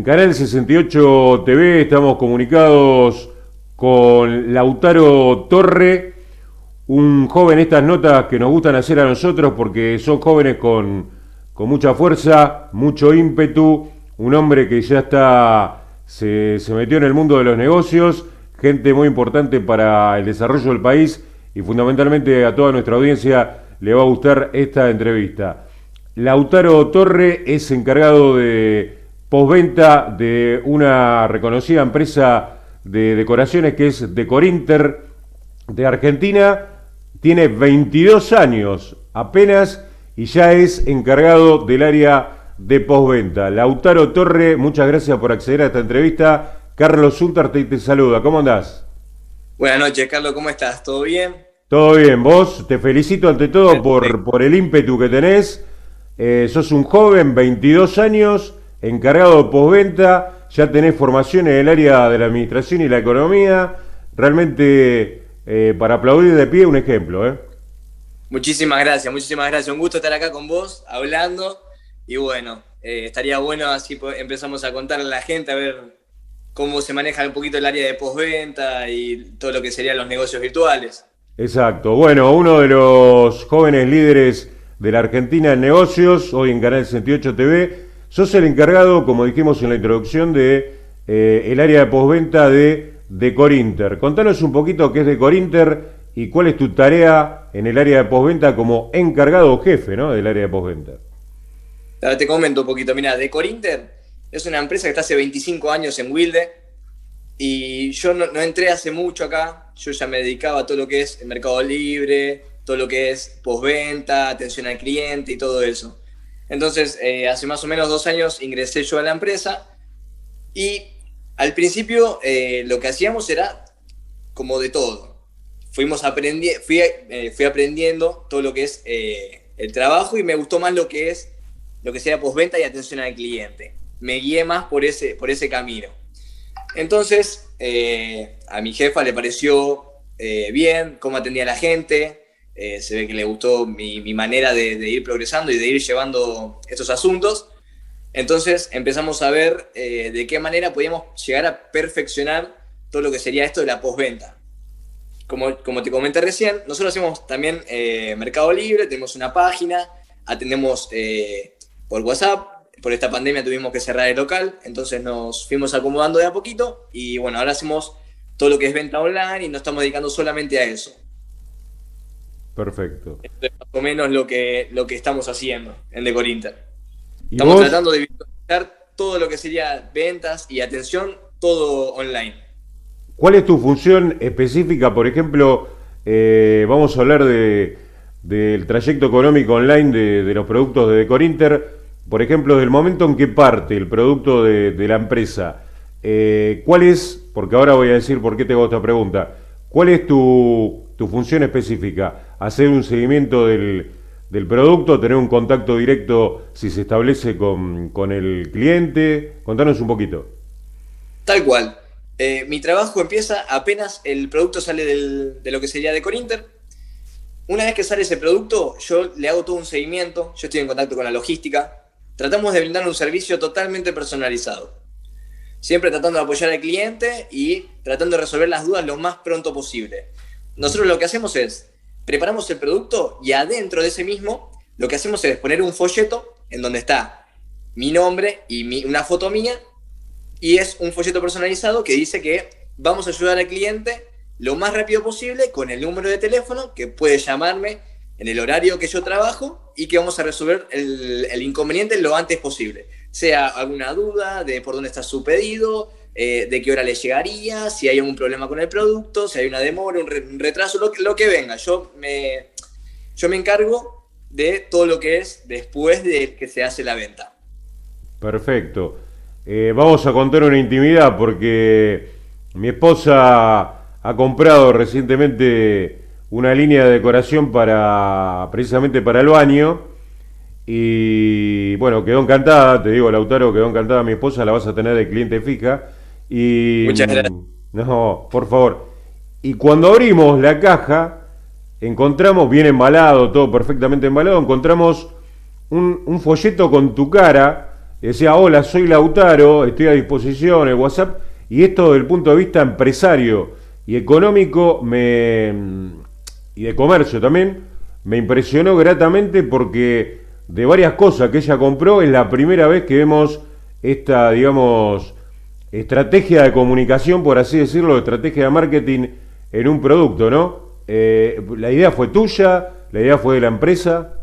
En Canal 68 TV estamos comunicados con Lautaro Torre, un joven, estas notas que nos gustan hacer a nosotros porque son jóvenes con, con mucha fuerza, mucho ímpetu, un hombre que ya está, se, se metió en el mundo de los negocios, gente muy importante para el desarrollo del país y fundamentalmente a toda nuestra audiencia le va a gustar esta entrevista. Lautaro Torre es encargado de postventa de una reconocida empresa de decoraciones que es Decorinter de Argentina. Tiene 22 años apenas y ya es encargado del área de postventa. Lautaro Torre, muchas gracias por acceder a esta entrevista. Carlos Zuntarte te saluda. ¿Cómo andás? Buenas noches, Carlos. ¿Cómo estás? ¿Todo bien? Todo bien. Vos te felicito ante todo por, por el ímpetu que tenés. Eh, sos un joven, 22 años encargado de postventa, ya tenés formación en el área de la administración y la economía. Realmente, eh, para aplaudir de pie, un ejemplo. ¿eh? Muchísimas gracias, muchísimas gracias. Un gusto estar acá con vos, hablando. Y bueno, eh, estaría bueno así empezamos a contarle a la gente, a ver cómo se maneja un poquito el área de postventa y todo lo que serían los negocios virtuales. Exacto. Bueno, uno de los jóvenes líderes de la Argentina en negocios, hoy en Canal 68 TV, Sos el encargado, como dijimos en la introducción, de eh, el área de postventa de Decorinter. Contanos un poquito qué es Decorinter y cuál es tu tarea en el área de postventa como encargado o jefe ¿no? del área de postventa. te comento un poquito. Mira, Decorinter es una empresa que está hace 25 años en Wilde y yo no, no entré hace mucho acá. Yo ya me dedicaba a todo lo que es el mercado libre, todo lo que es postventa, atención al cliente y todo eso. Entonces, eh, hace más o menos dos años ingresé yo a la empresa y al principio eh, lo que hacíamos era como de todo. Fuimos aprendi fui, eh, fui aprendiendo todo lo que es el trabajo y me gustó más lo que es lo que sea postventa y atención al cliente. Me guié más por ese, por ese camino. Entonces, a mi jefa le pareció bien cómo atendía a la gente, eh, se ve que le gustó mi, manera de, ir progresando y de ir llevando estos asuntos. Entonces empezamos a ver eh, de qué manera podíamos llegar a perfeccionar todo lo que sería esto de la postventa. Como, como te comenté recién, nosotros hacemos también eh, Mercado Libre, tenemos una página, atendemos por WhatsApp. Por esta pandemia tuvimos que cerrar el local, entonces nos fuimos acomodando de a poquito y bueno, ahora hacemos todo lo que es venta online y nos estamos dedicando solamente a eso. Perfecto. es más o menos lo que, lo que estamos haciendo en Decorinter. Estamos tratando de virtualizar todo lo que sería ventas y atención, todo online. ¿Cuál es tu función específica? Por ejemplo, eh, vamos a hablar de, del trayecto económico online de, los productos de Decorinter. Por ejemplo, del momento en que parte el producto de, la empresa, eh, ¿cuál es, porque ahora voy a decir por qué te hago esta pregunta, cuál es tu, tu función específica? hacer un seguimiento del, producto, tener un contacto directo si se establece con, el cliente. Contanos un poquito. Tal cual. Eh, mi trabajo empieza apenas el producto sale de lo que sería de Corinter. Una vez que sale ese producto, yo le hago todo un seguimiento, yo estoy en contacto con la logística, tratamos de brindar un servicio totalmente personalizado. Siempre tratando de apoyar al cliente y tratando de resolver las dudas lo más pronto posible. Nosotros lo que hacemos es preparamos el producto y adentro de ese mismo lo que hacemos es poner un folleto en donde está mi nombre y una foto mía y es un folleto personalizado que dice que vamos a ayudar al cliente lo más rápido posible con el número de teléfono que puede llamarme en el horario que yo trabajo y que vamos a resolver el, el inconveniente lo antes posible. Sea alguna duda de por dónde está su pedido, eh, de qué hora le llegaría, si hay algún problema con el producto, si hay una demora, un, retraso, lo, lo, que venga. Yo me, yo me encargo de todo lo que es después de que se hace la venta. Perfecto. Eh, vamos a contar una intimidad porque mi esposa ha comprado recientemente una línea de decoración para precisamente para el baño y bueno, quedó encantada, te digo Lautaro, quedó encantada mi esposa, la vas a tener de cliente fija y, Muchas gracias. No, por favor. Y cuando abrimos la caja, encontramos, bien embalado, todo perfectamente embalado, encontramos un, folleto con tu cara decía, hola, soy Lautaro, estoy a disposición, el WhatsApp, y esto desde el punto de vista empresario y económico me, y de comercio también, me impresionó gratamente porque de varias cosas que ella compró es la primera vez que vemos esta, digamos, estrategia de comunicación, por así decirlo, estrategia de marketing en un producto, ¿no? Eh, ¿La idea fue tuya? ¿La idea fue de la empresa?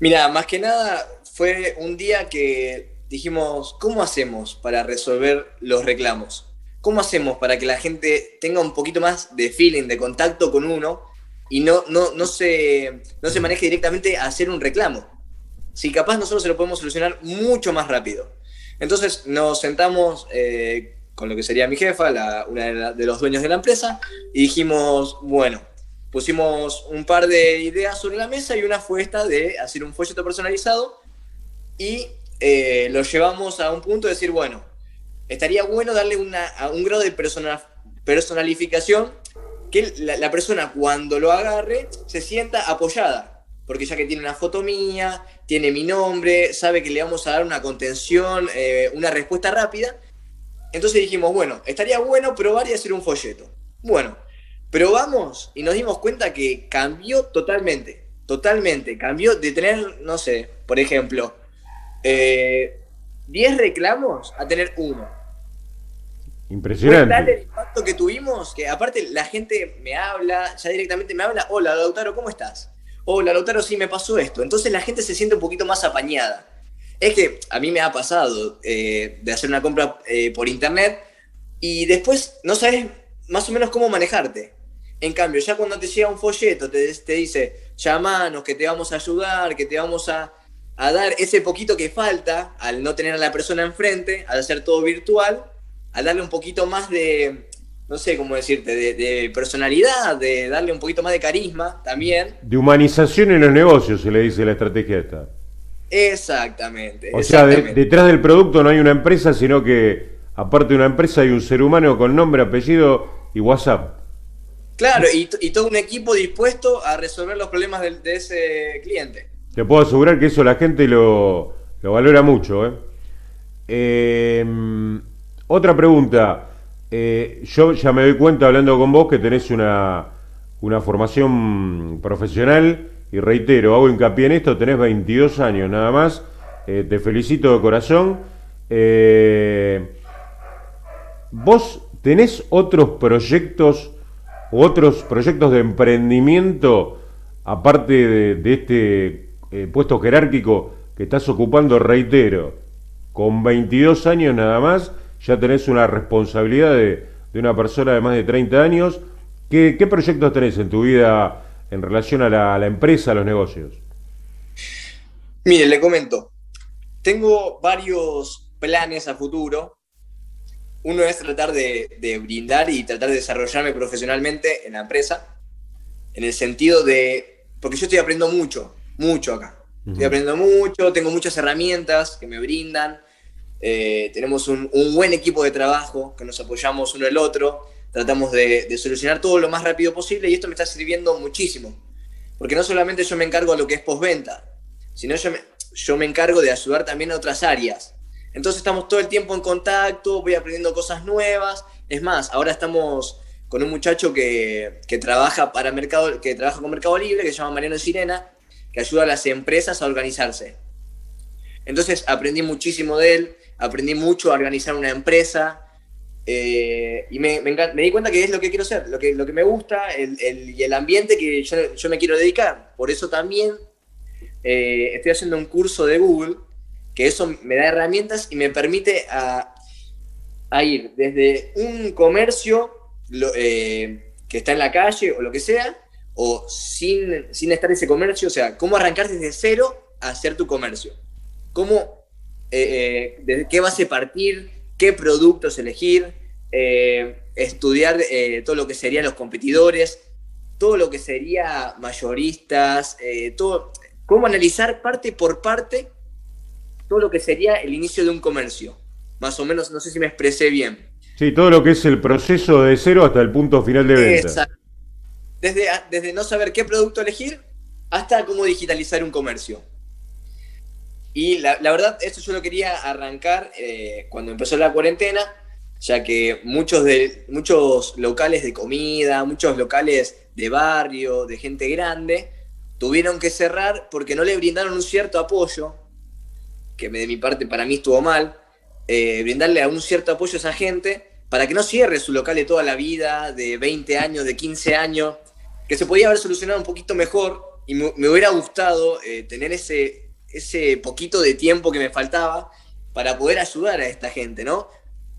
Mira, más que nada fue un día que dijimos, ¿cómo hacemos para resolver los reclamos? ¿Cómo hacemos para que la gente tenga un poquito más de feeling, de contacto con uno y no, no, no, se, no se maneje directamente a hacer un reclamo? Si capaz nosotros se lo podemos solucionar mucho más rápido. Entonces nos sentamos eh, con lo que sería mi jefa, una de, los dueños de la empresa, y dijimos, bueno, pusimos un par de ideas sobre la mesa y una fue esta de hacer un folleto personalizado y eh, lo llevamos a un punto de decir, bueno, estaría bueno darle una, un grado de personalificación que la, persona cuando lo agarre se sienta apoyada, porque ya que tiene una foto mía, tiene mi nombre, sabe que le vamos a dar una contención, eh, una respuesta rápida. Entonces dijimos, bueno, estaría bueno probar y hacer un folleto. Bueno, probamos y nos dimos cuenta que cambió totalmente, totalmente, cambió de tener, no sé, por ejemplo, 10 eh, reclamos a tener uno. Impresionante. Fue el impacto que tuvimos que aparte la gente me habla, ya directamente me habla, hola Lautaro, ¿cómo estás? Hola Lautaro, sí me pasó esto. Entonces la gente se siente un poquito más apañada. Es que a mí me ha pasado eh, de hacer una compra eh, por internet y después no sabes más o menos cómo manejarte. En cambio, ya cuando te llega un folleto, te, te dice, llamanos, que te vamos a ayudar, que te vamos a, a dar ese poquito que falta al no tener a la persona enfrente, al hacer todo virtual, al darle un poquito más de, no sé cómo decirte, de, personalidad, de darle un poquito más de carisma también. De humanización en los negocios, se le dice la estrategia esta. Exactamente. O sea, detrás del producto no hay una empresa, sino que aparte de una empresa hay un ser humano con nombre, apellido y WhatsApp. Claro, y, todo un equipo dispuesto a resolver los problemas de ese cliente. Te puedo asegurar que eso la gente lo, valora mucho. ¿eh? Em, otra pregunta. Eh, yo ya me doy cuenta hablando con vos que tenés una, una formación profesional y reitero, hago hincapié en esto, tenés 22 años nada más. Eh, te felicito de corazón. ¿Vos tenés otros proyectos, otros proyectos de emprendimiento aparte de este eh, puesto jerárquico que estás ocupando, reitero, con 22 años nada más, ya tenés una responsabilidad de, una persona de más de 30 años. ¿Qué, proyectos tenés en tu vida en relación a la, empresa, a los negocios? Mire, le comento. Tengo varios planes a futuro. Uno es tratar de, de, brindar y tratar de desarrollarme profesionalmente en la empresa, en el sentido de, porque yo estoy aprendiendo mucho, mucho acá. Estoy aprendiendo mucho, tengo muchas herramientas que me brindan. Eh, tenemos un, buen equipo de trabajo que nos apoyamos uno el otro. Tratamos de, solucionar todo lo más rápido posible y esto me está sirviendo muchísimo. Porque no solamente yo me encargo de lo que es postventa, sino yo me, yo me encargo de ayudar también a otras áreas. Entonces estamos todo el tiempo en contacto, voy aprendiendo cosas nuevas. Es más, ahora estamos con un muchacho que, que trabaja para mercado, que trabaja con Mercado Libre, que se llama Mariano Sirena, que ayuda a las empresas a organizarse. Entonces aprendí muchísimo de él, aprendí mucho a organizar una empresa eh, y me, di cuenta que es lo que quiero ser, lo que, lo que me gusta y el ambiente que yo, me quiero dedicar. Por eso también eh, estoy haciendo un curso de Google, que eso me da herramientas y me permite a, ir desde un comercio eh, que está en la calle o lo que sea, o sin, sin estar ese comercio, o sea, cómo arrancar desde cero a hacer tu comercio. Cómo, eh, eh, desde qué base partir, qué productos elegir, eh, estudiar todo lo que serían los competidores, todo lo que sería mayoristas, todo, cómo analizar parte por parte todo lo que sería el inicio de un comercio. Más o menos, no sé si me expresé bien. Sí, todo lo que es el proceso de cero hasta el punto final de venta. Exacto desde, no saber qué producto elegir hasta cómo digitalizar un comercio. Y la, verdad, esto yo lo quería arrancar eh, cuando empezó la cuarentena, ya que muchos, de, muchos locales de comida, muchos locales de barrio, de gente grande, tuvieron que cerrar porque no le brindaron un cierto apoyo, que de mi parte para mí estuvo mal, eh, brindarle un cierto apoyo a esa gente para que no cierre su local de toda la vida, de 20 años, de 15 años, que se podía haber solucionado un poquito mejor y me, hubiera gustado eh, tener ese, ese poquito de tiempo que me faltaba para poder ayudar a esta gente, ¿no?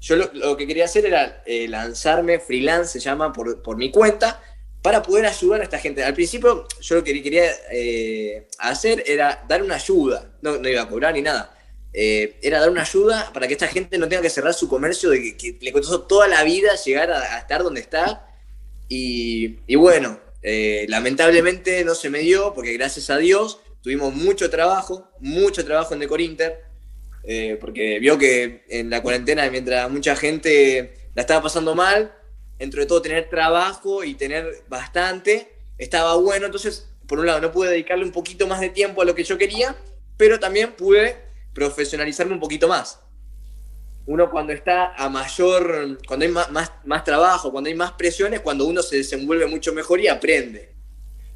Yo lo, que quería hacer era eh, lanzarme, freelance se llama, por, por, mi cuenta, para poder ayudar a esta gente. Al principio yo lo que quería eh, hacer era dar una ayuda, no, no iba a cobrar ni nada eh, era dar una ayuda para que esta gente no tenga que cerrar su comercio, de que, le costó toda la vida llegar a, estar donde está. Y, bueno, lamentablemente no se me dio, porque gracias a Dios tuvimos mucho trabajo, mucho trabajo en Decorinter, eh, porque vio que en la cuarentena, mientras mucha gente la estaba pasando mal, dentro de todo tener trabajo y tener bastante, estaba bueno. Entonces, por un lado, no pude dedicarle un poquito más de tiempo a lo que yo quería, pero también pude profesionalizarme un poquito más. Uno cuando está a mayor, cuando hay más, más, trabajo, cuando hay más presiones, cuando uno se desenvuelve mucho mejor y aprende.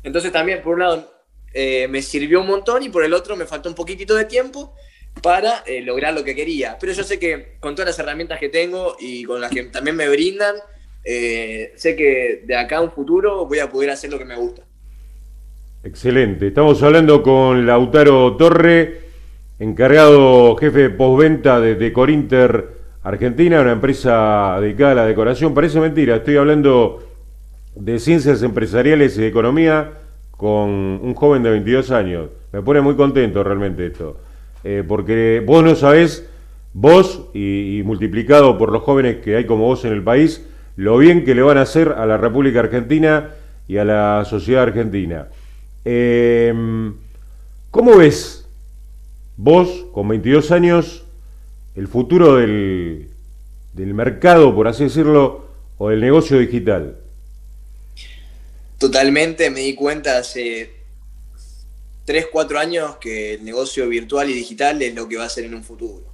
Entonces también, por un lado, eh, me sirvió un montón y por el otro me faltó un poquitito de tiempo para eh, lograr lo que quería. Pero yo sé que con todas las herramientas que tengo y con las que también me brindan, eh, sé que de acá a un futuro voy a poder hacer lo que me gusta. Excelente. Estamos hablando con Lautaro Torre encargado jefe de postventa de, Corinter Argentina, una empresa dedicada a la decoración. Parece mentira, estoy hablando de ciencias empresariales y de economía con un joven de 22 años. Me pone muy contento realmente esto, eh, porque vos no sabés, vos y, multiplicado por los jóvenes que hay como vos en el país, lo bien que le van a hacer a la República Argentina y a la sociedad argentina. Eh, ¿Cómo ves vos, con 22 años, el futuro del, mercado, por así decirlo, o del negocio digital? Totalmente, me di cuenta hace 3, 4 años que el negocio virtual y digital es lo que va a ser en un futuro.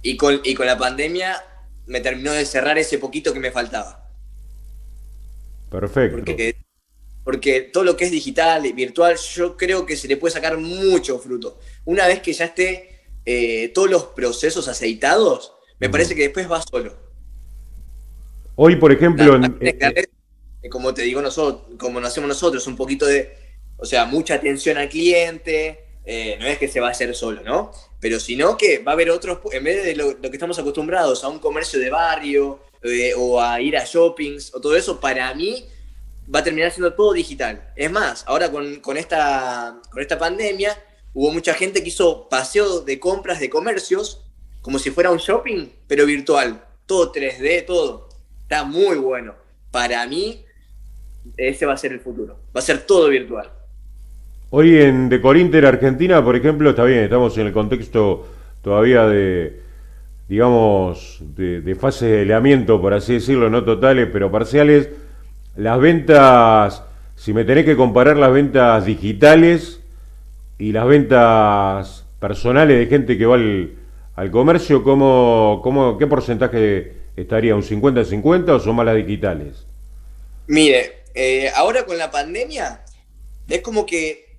Y con, y con la pandemia me terminó de cerrar ese poquito que me faltaba. Perfecto. Porque porque todo lo que es digital y virtual, yo creo que se le puede sacar mucho fruto. Una vez que ya esté eh, todos los procesos aceitados, me parece que después va solo. Hoy, por ejemplo, eh, como te digo nosotros, como nos hacemos nosotros, un poquito de, o sea, mucha atención al cliente, eh, no es que se va a hacer solo, ¿no? Pero sino que va a haber otros, en vez de lo, que estamos acostumbrados a un comercio de barrio o a ir a shoppings o todo eso, para mí va a terminar siendo todo digital. Es más, ahora con, esta, con esta pandemia hubo mucha gente que hizo paseo de compras de comercios como si fuera un shopping, pero virtual. Todo 3D, todo. Está muy bueno. Para mí, ese va a ser el futuro. Va a ser todo virtual. Hoy en Decorinter Argentina, por ejemplo, está bien, estamos en el contexto todavía de, digamos, de, de fase de aislamiento, por así decirlo, no totales, pero parciales las ventas, si me tenés que comparar las ventas digitales y las ventas personales de gente que va al, comercio, ¿cómo, cómo, ¿qué porcentaje estaría? ¿Un 50-50 o son más las digitales? Mire, eh, ahora con la pandemia es como que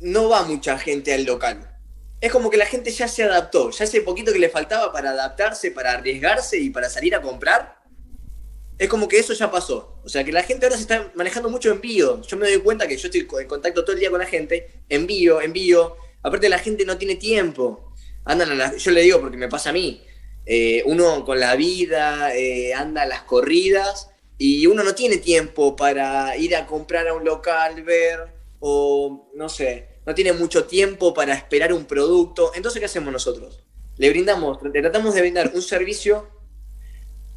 no va mucha gente al local. Es como que la gente ya se adaptó, ya hace poquito que le faltaba para adaptarse, para arriesgarse y para salir a comprar es como que eso ya pasó. O sea, que la gente ahora se está manejando mucho envío. Yo me doy cuenta que yo estoy en contacto todo el día con la gente, envío, envío. Aparte la gente no tiene tiempo. Andan yo le digo porque me pasa a mí. Eh, uno con la vida eh, anda a las corridas y uno no tiene tiempo para ir a comprar a un local, ver o no sé, no tiene mucho tiempo para esperar un producto. Entonces, ¿qué hacemos nosotros? Le brindamos, tratamos de brindar un servicio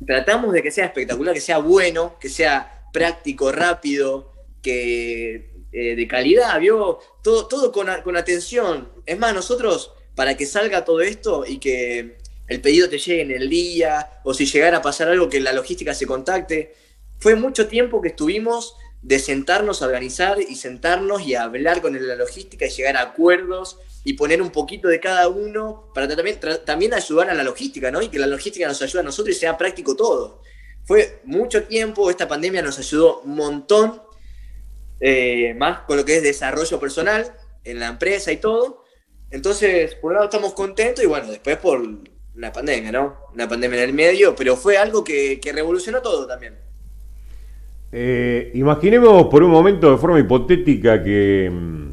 tratamos de que sea espectacular, que sea bueno, que sea práctico, rápido, que eh, de calidad, ¿vio? Todo, todo con, con, atención. Es más, nosotros, para que salga todo esto y que el pedido te llegue en el día, o si llegara a pasar algo, que la logística se contacte, fue mucho tiempo que estuvimos de sentarnos a organizar y sentarnos y hablar con la logística y llegar a acuerdos y poner un poquito de cada uno para también, también ayudar a la logística, ¿no? Y que la logística nos ayude a nosotros y sea práctico todo. Fue mucho tiempo, esta pandemia nos ayudó un montón, eh, más con lo que es desarrollo personal en la empresa y todo. Entonces, por un lado estamos contentos y bueno, después por una pandemia, ¿no? Una pandemia en el medio, pero fue algo que, revolucionó todo también. Eh, imaginemos por un momento de forma hipotética que mm,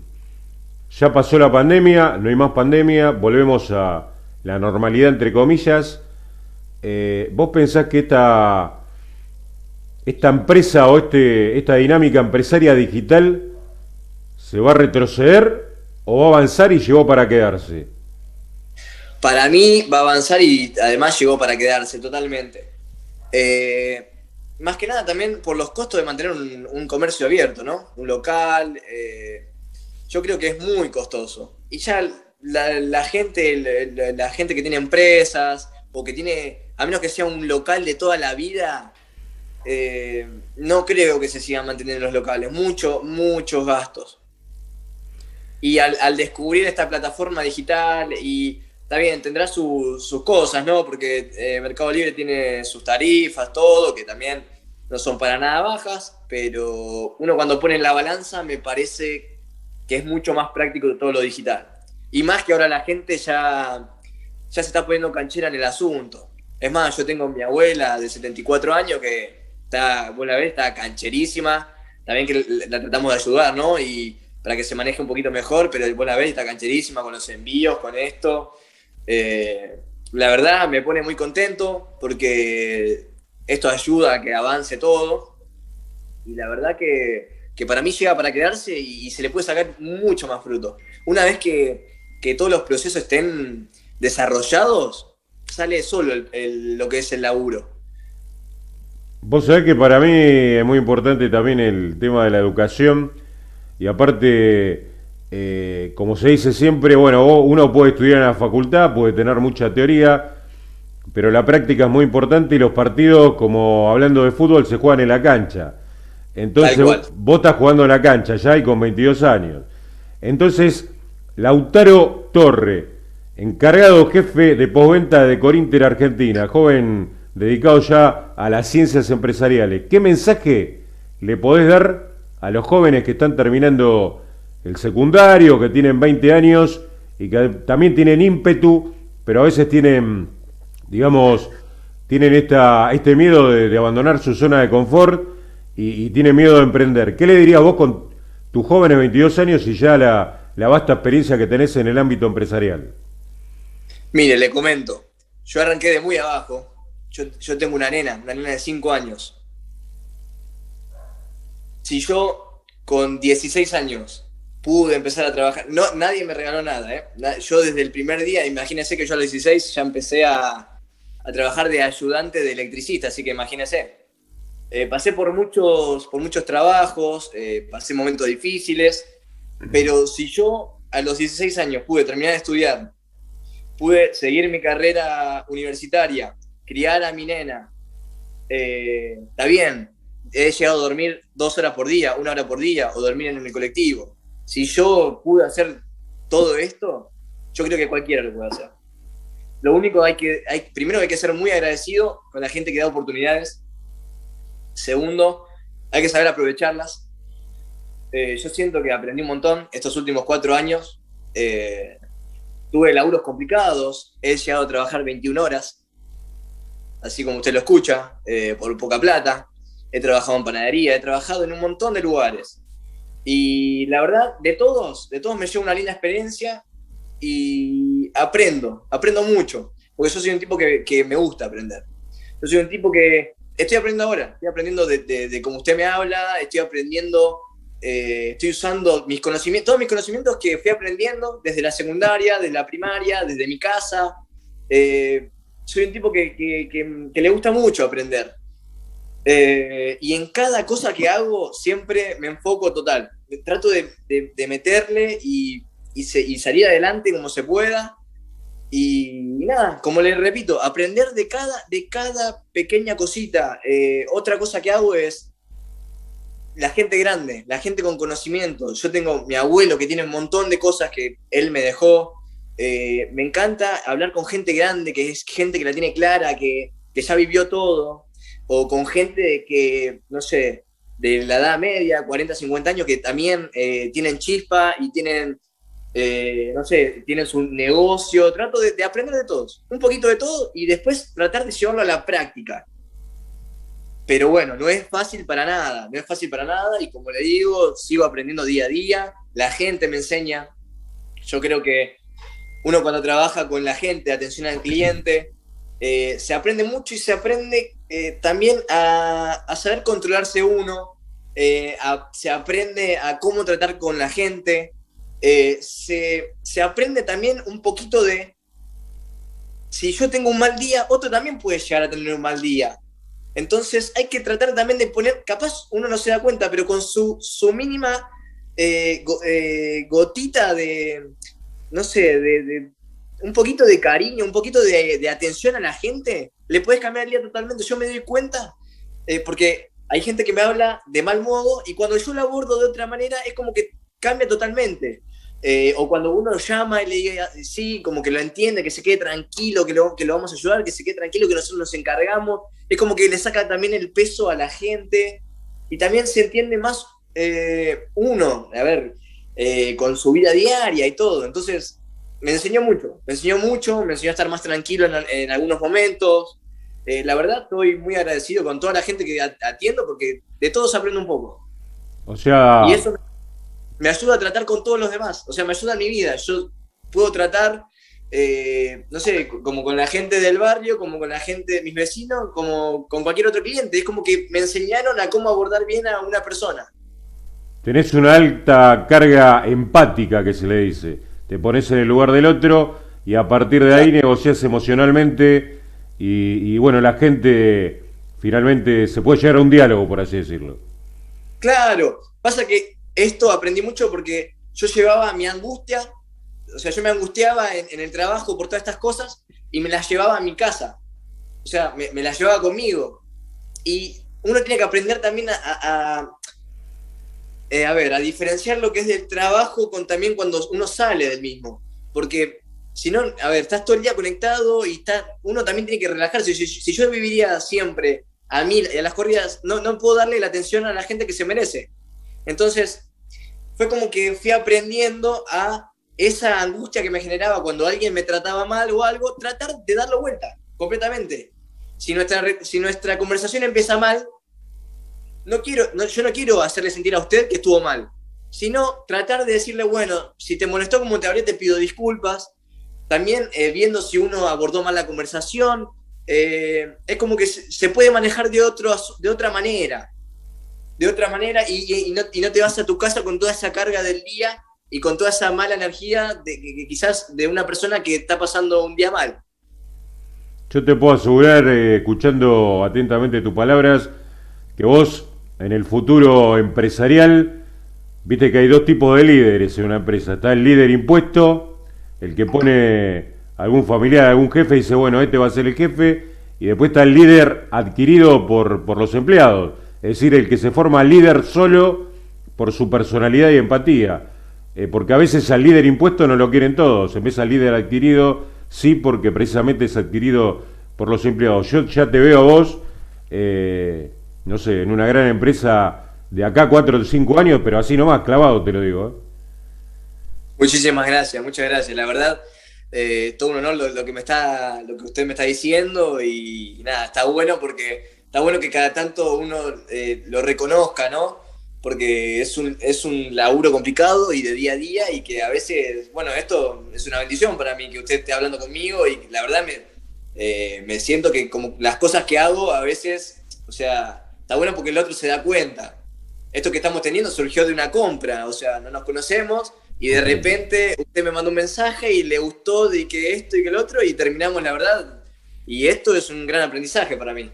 ya pasó la pandemia, no hay más pandemia, volvemos a la normalidad entre comillas. Eh, ¿Vos pensás que esta, esta empresa o este, esta dinámica empresaria digital se va a retroceder o va a avanzar y llegó para quedarse? Para mí va a avanzar y además llegó para quedarse totalmente. Eh, más que nada también por los costos de mantener un, comercio abierto, ¿no? Un local. Eh, yo creo que es muy costoso. Y ya la, gente, la, gente que tiene empresas o que tiene, a menos que sea un local de toda la vida, eh, no creo que se sigan manteniendo los locales. Mucho, muchos gastos. Y al descubrir esta plataforma digital y está bien, tendrá sus cosas, ¿no? Porque eh, Mercado Libre tiene sus tarifas, todo, que también no son para nada bajas, pero uno cuando pone en la balanza me parece que es mucho más práctico todo lo digital. Y más que ahora la gente ya, ya se está poniendo canchera en el asunto. Es más, yo tengo mi abuela de 74 años que está, vos está cancherísima. También que la tratamos de ayudar, ¿no? Y para que se maneje un poquito mejor, pero vos la ves, está cancherísima con los envíos, con esto. Eh, la verdad me pone muy contento porque esto ayuda a que avance todo y la verdad que, para mí llega para quedarse y, se le puede sacar mucho más fruto. Una vez que, todos los procesos estén desarrollados, sale solo lo que es el laburo. Vos sabés que para mí es muy importante también el tema de la educación y aparte eh, como se dice siempre, bueno, uno puede estudiar en la facultad, puede tener mucha teoría, pero la práctica es muy importante y los partidos, como hablando de fútbol, se juegan en la cancha. Entonces, vos estás jugando en la cancha ya y con 22 años. Entonces, Lautaro Torre, encargado jefe de postventa de Corinter Argentina, joven dedicado ya a las ciencias empresariales, ¿qué mensaje le podés dar a los jóvenes que están terminando el secundario, que tienen 20 años y que también tienen ímpetu, pero a veces tienen, digamos, tienen esta, este miedo de, abandonar su zona de confort y, tienen miedo de emprender. ¿Qué le dirías vos con tus jóvenes 22 años y ya la, la vasta experiencia que tenés en el ámbito empresarial? Mire, le comento, yo arranqué de muy abajo, yo, yo tengo una nena, una nena de 5 años. Si yo con 16 años pude empezar a trabajar. No, nadie me regaló nada, ¿eh? Yo desde el primer día, imagínense que yo a los 16 ya empecé a, trabajar de ayudante de electricista, así que imagínense. Eh, pasé por muchos, por muchos trabajos, eh, pasé momentos difíciles, pero si yo a los 16 años pude terminar de estudiar, pude seguir mi carrera universitaria, criar a mi nena, eh, está bien, he llegado a dormir dos horas por día, una hora por día, o dormir en el colectivo si yo pude hacer todo esto, yo creo que cualquiera lo puede hacer. Lo único hay que, hay, primero hay que ser muy agradecido con la gente que da oportunidades. Segundo, hay que saber aprovecharlas. Eh, yo siento que aprendí un montón estos últimos cuatro años. Eh, tuve laburos complicados, he llegado a trabajar 21 horas, así como usted lo escucha, eh, por poca plata. He trabajado en panadería, he trabajado en un montón de lugares. Y la verdad, de todos, de todos me llevo una linda experiencia y aprendo, aprendo mucho, porque yo soy un tipo que, me gusta aprender. Yo soy un tipo que estoy aprendiendo ahora, estoy aprendiendo de, cómo usted me habla, estoy aprendiendo, eh, estoy usando mis conocimientos, todos mis conocimientos que fui aprendiendo desde la secundaria, desde la primaria, desde mi casa. Eh, soy un tipo que, que, le gusta mucho aprender. Eh, y en cada cosa que hago siempre me enfoco total trato de, meterle y, salir adelante como se pueda. Y, nada, como les repito, aprender de cada, de cada pequeña cosita. Eh, otra cosa que hago es la gente grande, la gente con conocimiento. Yo tengo mi abuelo que tiene un montón de cosas que él me dejó. Eh, me encanta hablar con gente grande, que es gente que la tiene clara, que, que ya vivió todo, o con gente que, no sé, de la edad media, 40, 50 años, que también eh, tienen chispa y tienen, eh, no sé, tienen su negocio. Trato de, aprender de todos, un poquito de todo y después tratar de llevarlo a la práctica. Pero bueno, no es fácil para nada, no es fácil para nada y como le digo, sigo aprendiendo día a día, la gente me enseña. Yo creo que uno cuando trabaja con la gente, atención al cliente, eh, se aprende mucho y se aprende eh, también a, saber controlarse uno, eh, se aprende a cómo tratar con la gente, se, se, aprende también un poquito de, si yo tengo un mal día, otro también puede llegar a tener un mal día. Entonces hay que tratar también de poner, capaz uno no se da cuenta, pero con su, su mínima gotita de, no sé, de un poquito de cariño, un poquito de, atención a la gente, le puedes cambiar el día totalmente. Yo me doy cuenta, eh, porque hay gente que me habla de mal modo y cuando yo lo abordo de otra manera es como que cambia totalmente. Eh, o cuando uno lo llama y le diga, sí, como que lo entiende, que se quede tranquilo, que lo, que lo vamos a ayudar, que se quede tranquilo, que nosotros nos encargamos, es como que le saca también el peso a la gente y también se entiende más eh, uno, a ver, con su vida diaria y todo. Entonces, me enseñó mucho, me enseñó mucho, me enseñó a estar más tranquilo en, algunos momentos. Eh, la verdad, estoy muy agradecido con toda la gente que atiendo porque de todos aprendo un poco. O sea. Y eso me ayuda a tratar con todos los demás. O sea, me ayuda en mi vida. Yo puedo tratar, eh, no sé, como con la gente del barrio, como con la gente de mis vecinos, como con cualquier otro cliente. Es como que me enseñaron a cómo abordar bien a una persona. Tenés una alta carga empática que se le dice te pones en el lugar del otro y a partir de ahí negocias emocionalmente y, bueno, la gente finalmente se puede llegar a un diálogo, por así decirlo. Claro, pasa que esto aprendí mucho porque yo llevaba mi angustia, o sea, yo me angustiaba en, el trabajo por todas estas cosas y me las llevaba a mi casa, o sea, me, las llevaba conmigo. Y uno tiene que aprender también a eh, a ver, a diferenciar lo que es del trabajo con también cuando uno sale del mismo. Porque si no, a ver, estás todo el día conectado y está, uno también tiene que relajarse. Si, yo viviría siempre a mí, a las corridas, no, no puedo darle la atención a la gente que se merece. Entonces, fue como que fui aprendiendo a esa angustia que me generaba cuando alguien me trataba mal o algo, tratar de darlo vuelta completamente. Si nuestra, si nuestra conversación empieza mal, no quiero, yo no quiero hacerle sentir a usted que estuvo mal, sino tratar de decirle, bueno, si te molestó como te hablé, te pido disculpas. También eh, viendo si uno abordó mal la conversación, eh, es como que se puede manejar de, otro, de otra manera. De otra manera y, no, te vas a tu casa con toda esa carga del día y con toda esa mala energía de, quizás de una persona que está pasando un día mal. Yo te puedo asegurar, eh, escuchando atentamente tus palabras, que vos en el futuro empresarial, viste que hay dos tipos de líderes en una empresa. Está el líder impuesto, el que pone algún familiar, algún jefe y dice, bueno, este va a ser el jefe, y después está el líder adquirido por, por los empleados, es decir, el que se forma líder solo por su personalidad y empatía. Eh, porque a veces al líder impuesto no lo quieren todos, en vez al líder adquirido sí, porque precisamente es adquirido por los empleados. Yo ya te veo a vos eh, no sé, en una gran empresa de acá cuatro o cinco años, pero así nomás, clavado, te lo digo. ¿eh? Muchísimas gracias, muchas gracias. La verdad, eh, todo un honor lo, que me está, lo que usted me está diciendo y, nada, está bueno porque está bueno que cada tanto uno eh, lo reconozca, ¿no? Porque es un, es un laburo complicado y de día a día y que a veces, bueno, esto es una bendición para mí que usted esté hablando conmigo y la verdad me, me siento que como las cosas que hago a veces, o sea, está bueno porque el otro se da cuenta. Esto que estamos teniendo surgió de una compra, o sea, no nos conocemos y de repente usted me mandó un mensaje y le gustó de que esto y que el otro y terminamos la verdad. Y esto es un gran aprendizaje para mí.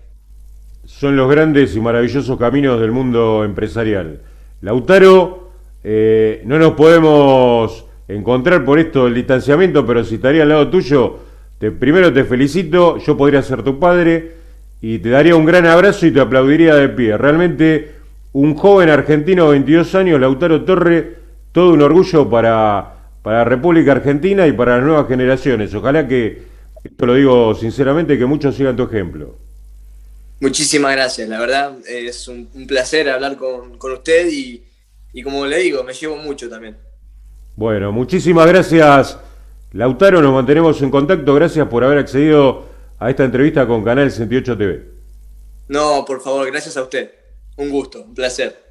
Son los grandes y maravillosos caminos del mundo empresarial. Lautaro, eh, no nos podemos encontrar por esto el distanciamiento, pero si estaría al lado tuyo, te, primero te felicito, yo podría ser tu padre y te daría un gran abrazo y te aplaudiría de pie. Realmente un joven argentino de 22 años, Lautaro Torre, todo un orgullo para, para la República Argentina y para las nuevas generaciones. Ojalá que, esto lo digo sinceramente, que muchos sigan tu ejemplo. Muchísimas gracias, la verdad es un, placer hablar con, usted y, y como le digo, me llevo mucho también. Bueno, muchísimas gracias Lautaro, nos mantenemos en contacto, gracias por haber accedido a esta entrevista con Canal 68 TV. No, por favor, gracias a usted. Un gusto, un placer.